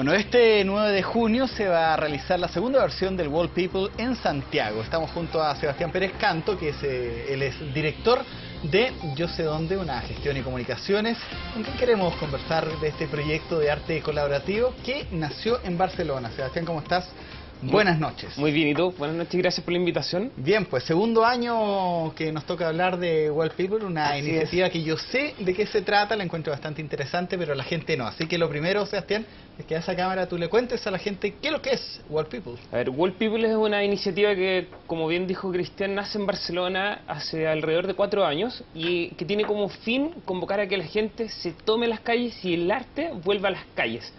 Bueno, este 9 de junio se va a realizar la segunda versión del World People en Santiago. Estamos junto a Sebastián Pérez Canto, que es, eh, él director de Yo sé dónde, una gestión y comunicaciones, con quien queremos conversar de este proyecto de arte colaborativo que nació en Barcelona. Sebastián, ¿cómo estás? Buenas noches. Muy bien, ¿y tú? Buenas noches gracias por la invitación. Bien, pues segundo año que nos toca hablar de World People, una Así iniciativa que yo sé de qué se trata, la encuentro bastante interesante, pero la gente no. Así que lo primero, Sebastián, es que a esa cámara tú le cuentes a la gente qué es lo que es World People. A ver, World People es una iniciativa que, como bien dijo Cristian, nace en Barcelona hace alrededor de cuatro años y que tiene como fin convocar a que la gente se tome las calles y el arte vuelva a las calles.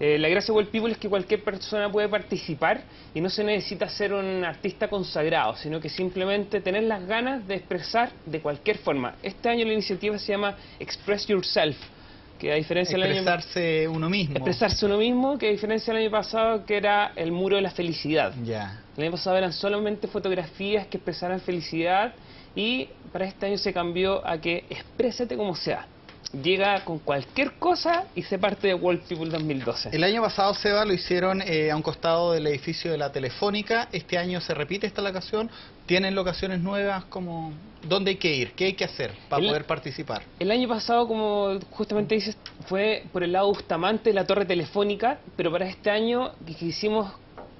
Eh, la gracia de World People es que cualquier persona puede participar y no se necesita ser un artista consagrado, sino que simplemente tener las ganas de expresar de cualquier forma. Este año la iniciativa se llama Express Yourself, que a diferencia del año Expresarse uno mismo. expresarse uno mismo, que a diferencia del año pasado que era el muro de la felicidad. Ya. El año pasado eran solamente fotografías que expresaran felicidad y para este año se cambió a que exprésate como sea. Llega con cualquier cosa y se parte de World People 2012. El año pasado, Seba, lo hicieron eh, a un costado del edificio de la Telefónica. Este año se repite esta locación. ¿Tienen locaciones nuevas? como ¿Dónde hay que ir? ¿Qué hay que hacer para El- poder participar? El año pasado, como justamente dices, fue por el lado Bustamante, la torre telefónica, pero para este año quisimos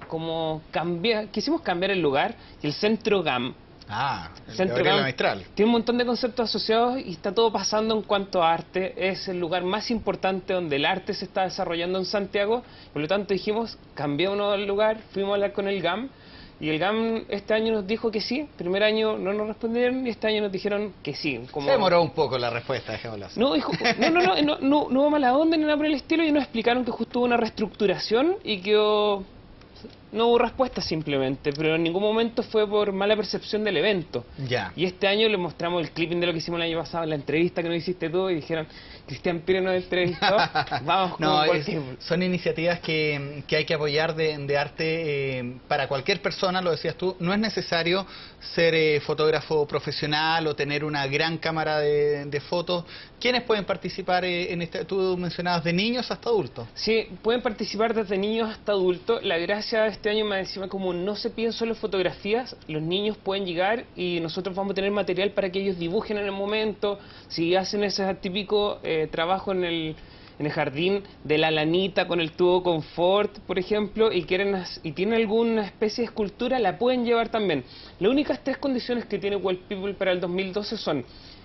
como cambiar, quisimos cambiar el lugar y el centro GAM Ah, el Centro Gabriela Gam Mistral. Tiene un montón de conceptos asociados y está todo pasando en cuanto a arte. Es el lugar más importante donde el arte se está desarrollando en Santiago. Por lo tanto dijimos, cambiémonos el lugar, fuimos a hablar con el GAM. Y el GAM este año nos dijo que sí. Primer año no nos respondieron y este año nos dijeron que sí. Como... Se demoró un poco la respuesta, dejémoslo así. No, dijo, no, no, no, no, no, no hubo mala onda ni nada por el estilo y nos explicaron que justo hubo una reestructuración y que oh, no hubo respuesta simplemente, pero en ningún momento fue por mala percepción del evento. Ya. Y este año le mostramos el clipping de lo que hicimos el año pasado, la entrevista que nos hiciste tú, y dijeron, Cristian Pires nos entrevistó, vamos con No, World es- People". son iniciativas que, que hay que apoyar de, de arte eh, para cualquier persona, lo decías tú. No es necesario ser eh, fotógrafo profesional o tener una gran cámara de, de fotos. ¿Quiénes pueden participar eh, en este? Tú mencionabas de niños hasta adultos. Sí, pueden participar desde niños hasta adultos. La gracia de este año, más encima, como no se piden solo fotografías, los niños pueden llegar y nosotros vamos a tener material para que ellos dibujen en el momento. Si hacen ese típico eh, trabajo en el, en el jardín de la lanita con el tubo confort, por ejemplo, y quieren y tienen alguna especie de escultura, la pueden llevar también. Las únicas tres condiciones que tiene World People para el 2012 son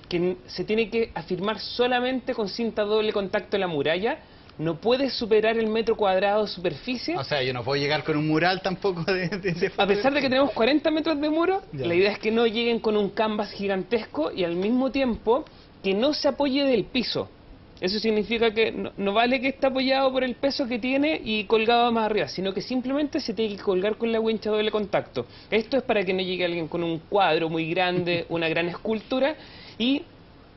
que se tiene que afirmar solamente con cinta doble contacto en la muralla, no puede superar el metro cuadrado de superficie. O sea, yo no puedo llegar con un mural tampoco de, de, de A pesar de que tenemos 40 metros de muro, Ya. la idea es que no lleguen con un canvas gigantesco y al mismo tiempo que no se apoye del piso. Eso significa que no, no vale que esté apoyado por el peso que tiene y colgado más arriba, sino que simplemente se tiene que colgar con la wincha doble contacto. Esto es para que no llegue alguien con un cuadro muy grande, una gran escultura y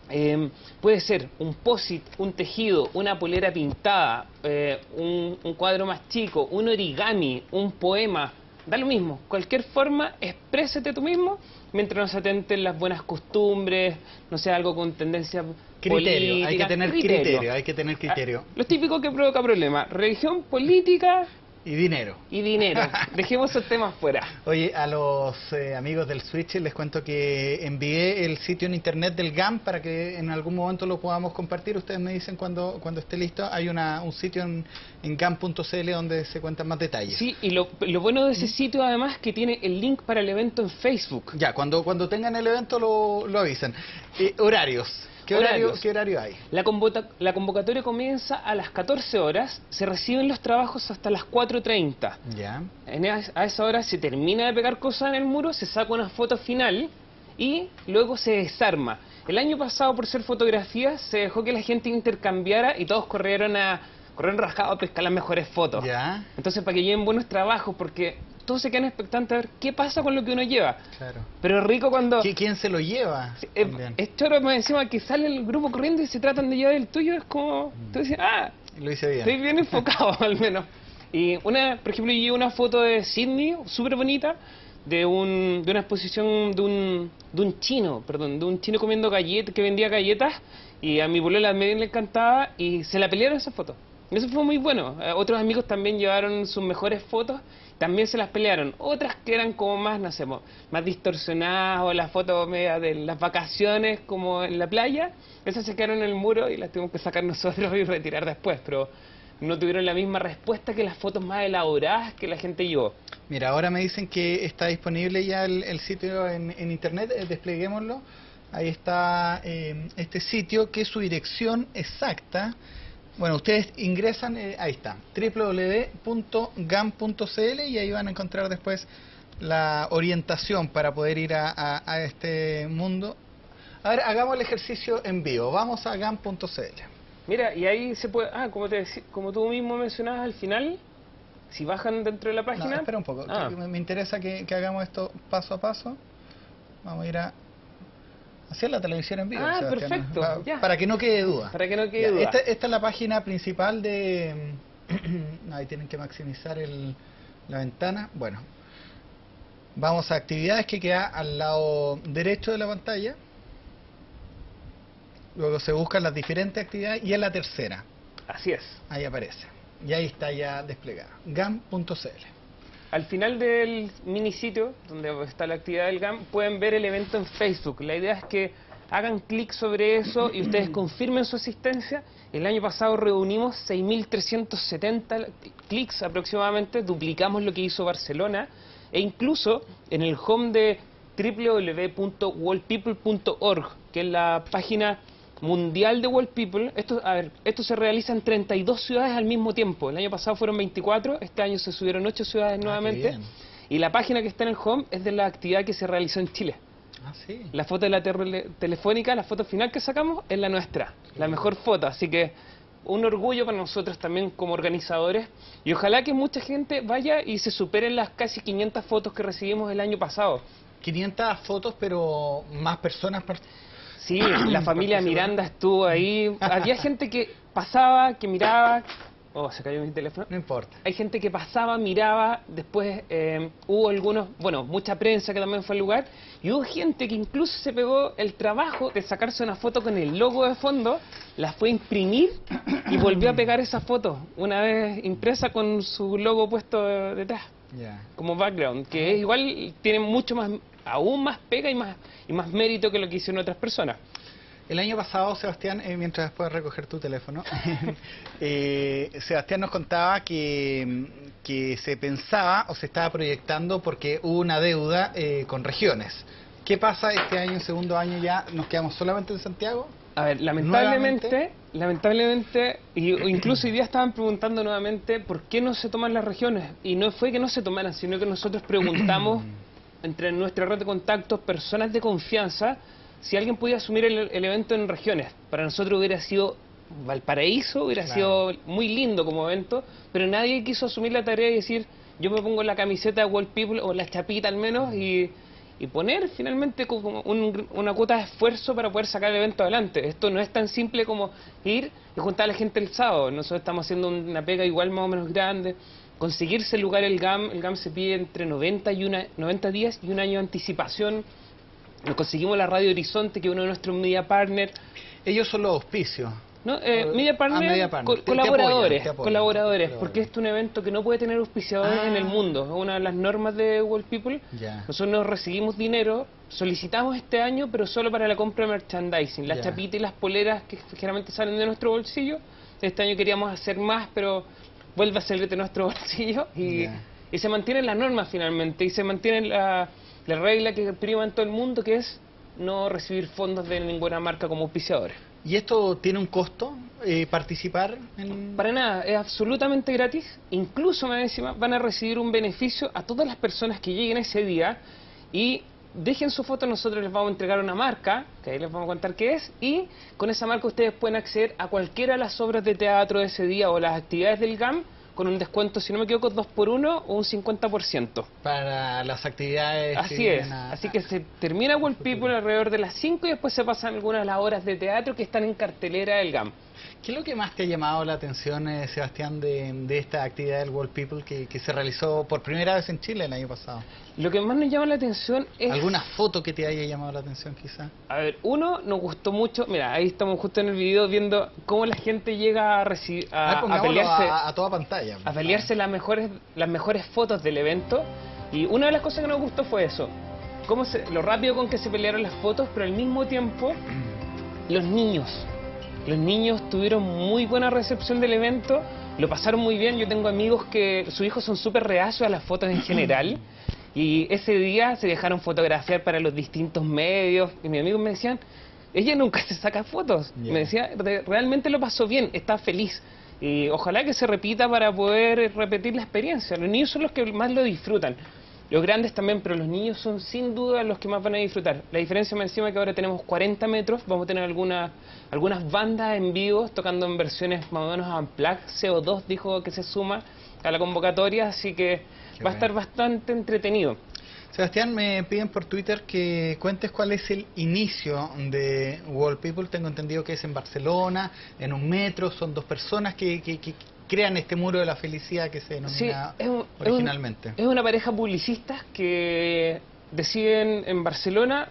eh, puede ser un posit, un tejido, una polera pintada, eh, un, un cuadro más chico, un origami, un poema, da lo mismo. Cualquier forma, exprésate tú mismo mientras no se atenten las buenas costumbres, no sea algo con tendencia Criterio, hay que política. tener criterio, hay que tener criterio. Ah, Lo típico que provoca problemas, religión, política Y dinero. y dinero. Dejemos esos temas fuera. Oye, a los eh, amigos del Switch les cuento que envié el sitio en internet del GAM para que en algún momento lo podamos compartir. Ustedes me dicen cuando, cuando esté listo. Hay una, un sitio en, en GAM.cl donde se cuentan más detalles. Sí, y lo, lo bueno de ese sitio además es que tiene el link para el evento en Facebook. Ya, cuando, cuando tengan el evento lo, lo avisan. Eh, horarios. ¿Qué horario. ¿Qué horario hay? La, la convocatoria comienza a las 14 horas, se reciben los trabajos hasta las 4.30. Ya. En es- a esa hora se termina de pegar cosas en el muro, se saca una foto final y luego se desarma. El año pasado, por ser fotografía, se dejó que la gente intercambiara y todos corrieron a corrieron rajados a pescar las mejores fotos. Ya. Entonces, para que lleven buenos trabajos, porque todos se quedan expectantes a ver qué pasa con lo que uno lleva. Claro. Pero es rico cuando... ¿Qui- ¿Quién se lo lleva? También. es choro más encima que sale el grupo corriendo y se tratan de llevar el tuyo, es como... Tú dices, ah, Lo hice bien. estoy bien enfocado al menos. Y una, por ejemplo, yo llevo una foto de Sydney, súper bonita, de, un, de una exposición de un, de un chino, perdón, de un chino comiendo galletas, que vendía galletas, y a mi polola también le encantaba, y se la pelearon esa foto. Eso fue muy bueno. Eh, otros amigos también llevaron sus mejores fotos, también se las pelearon. Otras que eran como más, no sé, más distorsionadas o las fotos media de las vacaciones como en la playa, esas se quedaron en el muro y las tuvimos que sacar nosotros y retirar después, pero no tuvieron la misma respuesta que las fotos más elaboradas que la gente llevó. Mira, ahora me dicen que está disponible ya el, sitio en, internet, eh, despleguémoslo. Ahí está eh, este sitio, que su dirección exacta bueno, ustedes ingresan, eh, ahí está, www.gam.cl y ahí van a encontrar después la orientación para poder ir a, este mundo. A ver, hagamos el ejercicio en vivo. Vamos a gam.cl. Mira, y ahí se puede, ah, como, te, como tú mismo mencionabas al final, si bajan dentro de la página... No, espera un poco, ah. me, interesa que hagamos esto paso a paso. Vamos a ir a hacer la televisión en vivo. Ah, perfecto. Para, que no quede duda. Para que no quede duda. Esta, es la página principal de... Ahí tienen que maximizar la ventana. Bueno, vamos a actividades que queda al lado derecho de la pantalla. Luego se buscan las diferentes actividades y es la tercera. Así es. Ahí aparece. Y ahí está ya desplegada. GAM.cl. Al final del mini sitio, donde está la actividad del GAM, pueden ver el evento en Facebook. La idea es que hagan clic sobre eso y ustedes confirmen su asistencia. El año pasado reunimos 6.370 clics aproximadamente, duplicamos lo que hizo Barcelona e incluso en el home de www.worldpeople.org, que es la página mundial de World People, esto, a ver, esto se realiza en 32 ciudades al mismo tiempo. El año pasado fueron 24, este año se subieron 8 ciudades ah, nuevamente. Y la página que está en el home es de la actividad que se realizó en Chile. Ah, sí. La foto de la telefónica, la foto final que sacamos, es la nuestra, la mejor foto. Así que un orgullo para nosotros también como organizadores y ojalá que mucha gente vaya y se superen las casi 500 fotos que recibimos el año pasado. 500 fotos, pero más personas Sí, la familia Miranda estuvo ahí. Había gente que pasaba, que miraba. Oh, se cayó mi teléfono. No importa. Hay gente que pasaba, miraba, después eh, hubo algunos, bueno, mucha prensa que también fue al lugar, y hubo gente que incluso se pegó el trabajo de sacarse una foto con el logo de fondo, la fue a imprimir y volvió a pegar esa foto, una vez impresa con su logo puesto detrás, como background, que igual tiene mucho más aún más pega y más, y más mérito que lo que hicieron otras personas. El año pasado, Sebastián, eh, mientras puedes recoger tu teléfono, eh, Sebastián nos contaba que, que, se pensaba o se estaba proyectando porque hubo una deuda eh, con regiones. ¿Qué pasa este año, segundo año ya? ¿Nos quedamos solamente en Santiago? A ver, lamentablemente, lamentablemente, y, incluso hoy día estaban preguntando nuevamente por qué no se toman las regiones. Y no fue que no se tomaran, sino que nosotros preguntamos entre nuestra red de contactos, personas de confianza, si alguien podía asumir el, evento en regiones. Para nosotros hubiera sido Valparaíso, hubiera sido muy lindo como evento, pero nadie quiso asumir la tarea y decir, yo me pongo la camiseta de World People o la chapita al menos y, poner finalmente como una cuota de esfuerzo para poder sacar el evento adelante. Esto no es tan simple como ir y juntar a la gente el sábado. Nosotros estamos haciendo una pega igual más o menos grande conseguirse el lugar el GAM, el GAM se pide entre 90, y una, 90 días y un año de anticipación. Nos conseguimos la Radio Horizonte, que es uno de nuestros media partners. Ellos son los auspicios. ¿No? Eh, media ah, partner, colaboradores, colaboradores, porque este es un evento que no puede tener auspiciadores en el ah. mundo, es una de las normas de World People. Nosotros nos recibimos dinero, solicitamos este año, pero solo para la compra de merchandising, las chapitas y las poleras que generalmente salen de nuestro bolsillo. Este año queríamos hacer más, pero vuelve a salir de nuestro bolsillo y, y se mantiene la norma finalmente y se mantiene la, la regla que prima en todo el mundo que es no recibir fondos de ninguna marca como auspiciadores. ¿Y esto tiene un costo eh, participar? En... Para nada, es absolutamente gratis. Incluso me encima van a recibir un beneficio a todas las personas que lleguen ese día y dejen su foto, nosotros les vamos a entregar una marca, que ahí les vamos a contar qué es, y con esa marca ustedes pueden acceder a cualquiera de las obras de teatro de ese día o las actividades del GAM con un descuento, si no me equivoco, 2 por 1 o un 50%. Para las actividades. Así es. Así que se termina World People alrededor de las 5 y después se pasan algunas de las horas de teatro que están en cartelera del GAM. ¿Qué es lo que más te ha llamado la atención, eh, Sebastián, de, esta actividad del World People que, se realizó por primera vez en Chile el año pasado? Lo que más nos llama la atención es... ¿Alguna foto que te haya llamado la atención quizá? A ver, uno nos gustó mucho, mira, ahí estamos justo en el video viendo cómo la gente llega a, recibir, a, a, pelearse... A, toda pantalla. A pelearse las mejores, las mejores fotos del evento. Y una de las cosas que nos gustó fue eso. Cómo se, lo rápido con que se pelearon las fotos, pero al mismo tiempo los niños los niños tuvieron muy buena recepción del evento, lo pasaron muy bien. Yo tengo amigos que sus hijos son súper reacios a las fotos en general. Y ese día se dejaron fotografiar para los distintos medios. Y mis amigos me decían, ella nunca se saca fotos. Me decía, realmente lo pasó bien, está feliz. Y ojalá que se repita para poder repetir la experiencia. Los niños son los que más lo disfrutan. Los grandes también, pero los niños son sin duda los que más van a disfrutar. La diferencia me encima que ahora tenemos 40 metros, vamos a tener algunas algunas bandas en vivo tocando en versiones más o menos unplugged. CO2 dijo que se suma a la convocatoria, así que va a estar bastante entretenido. Sebastián, me piden por Twitter que cuentes cuál es el inicio de World People. Tengo entendido que es en Barcelona, en un metro, son dos personas que, que crean este muro de la felicidad que se denomina originalmente. Es, una pareja publicistas que deciden en Barcelona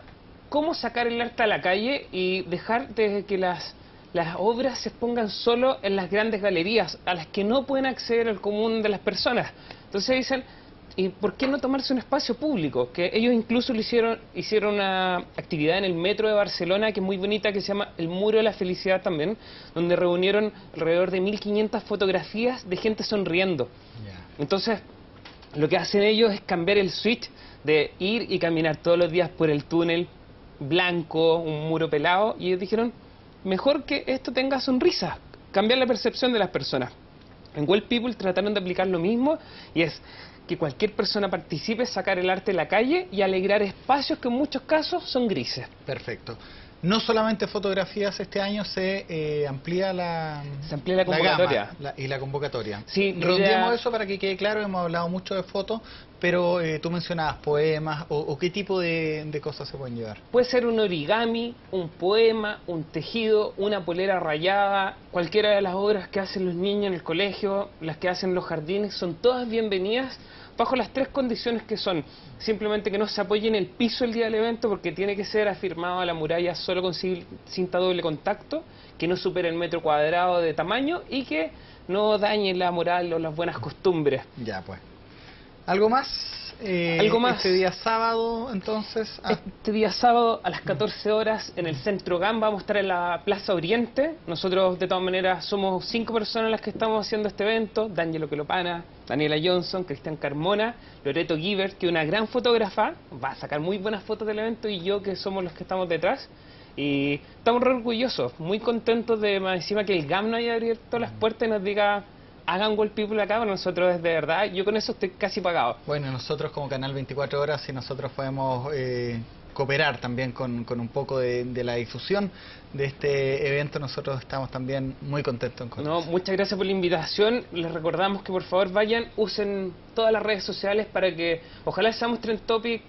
cómo sacar el arte a la calle y dejar de que las, las obras se expongan solo en las grandes galerías, a las que no pueden acceder el común de las personas. Entonces dicen, ¿Y por qué no tomarse un espacio público? Que ellos incluso lo hicieron, hicieron una actividad en el metro de Barcelona que es muy bonita, que se llama El Muro de la Felicidad también, donde reunieron alrededor de 1.500 fotografías de gente sonriendo. Entonces, lo que hacen ellos es cambiar el switch de ir y caminar todos los días por el túnel blanco, un muro pelado, y ellos dijeron, mejor que esto tenga sonrisas, cambiar la percepción de las personas. En Well People trataron de aplicar lo mismo y es que cualquier persona participe, sacar el arte a la calle y alegrar espacios que en muchos casos son grises. Perfecto. No solamente fotografías, este año se eh, amplía la, se amplía la convocatoria. y la convocatoria. Sí, Redondeemos eso para que quede claro, hemos hablado mucho de fotos, pero eh, tú mencionabas poemas o, qué tipo de, de, cosas se pueden llevar. Puede ser un origami, un poema, un tejido, una polera rayada, cualquiera de las obras que hacen los niños en el colegio, las que hacen los jardines, son todas bienvenidas bajo las tres condiciones que son simplemente que no se apoye en el piso el día del evento porque tiene que ser afirmado a la muralla solo con cinta doble contacto, que no supere el metro cuadrado de tamaño y que no dañe la moral o las buenas costumbres. Ya, pues. ¿Algo más? Eh, ¿Algo más? Este día sábado, entonces. Ah. Este día sábado a las 14 horas en el Centro GAM vamos a estar en la Plaza Oriente. Nosotros, de todas maneras, somos cinco personas las que estamos haciendo este evento: Danielo Quelopana, Daniela Johnson, Cristian Carmona, Loreto Giver, que es una gran fotógrafa, va a sacar muy buenas fotos del evento, y yo, que somos los que estamos detrás. Y estamos re orgullosos, muy contentos de más encima que el GAM nos haya abierto las puertas y nos diga hagan World People acá, nosotros es de verdad, yo con eso estoy casi pagado. Bueno, nosotros como Canal 24 Horas, si nosotros podemos eh, cooperar también con, un poco de, la difusión de este evento, nosotros estamos también muy contentos. Con no, muchas gracias por la invitación, les recordamos que por favor vayan, usen todas las redes sociales para que ojalá seamos Trend Topic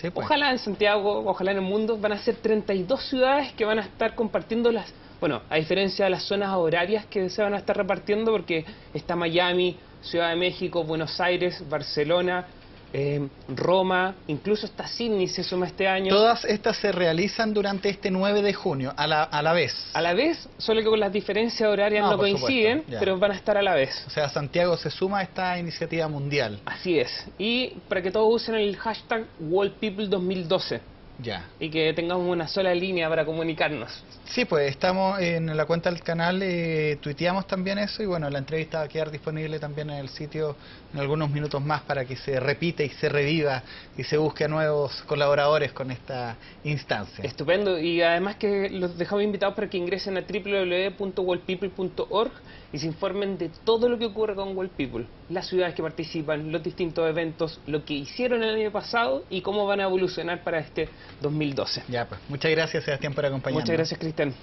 pues. Ojalá en Santiago, ojalá en el mundo, van a ser 32 ciudades que van a estar compartiendo las bueno, a diferencia de las zonas horarias que se van a estar repartiendo, porque está Miami, Ciudad de México, Buenos Aires, Barcelona, eh, Roma, incluso está Sydney se suma este año. Todas estas se realizan durante este 9 de junio, a la, a la vez. A la vez, solo que con las diferencias horarias no, coinciden, pero van a estar a la vez. O sea, Santiago se suma a esta iniciativa mundial. Así es. Y para que todos usen el hashtag WorldPeople2012. Ya. Y que tengamos una sola línea para comunicarnos. Sí, pues estamos en la cuenta del canal, eh, tuiteamos también eso y bueno, la entrevista va a quedar disponible también en el sitio en algunos minutos más para que se repita y se reviva y se busque a nuevos colaboradores con esta instancia. Estupendo y además que los dejamos invitados para que ingresen a www.worldpeople.org y se informen de todo lo que ocurre con World People, las ciudades que participan, los distintos eventos, lo que hicieron el año pasado y cómo van a evolucionar para este 2012. Ya, pues. Muchas gracias, Sebastián, por acompañarnos. Muchas gracias, Cristian.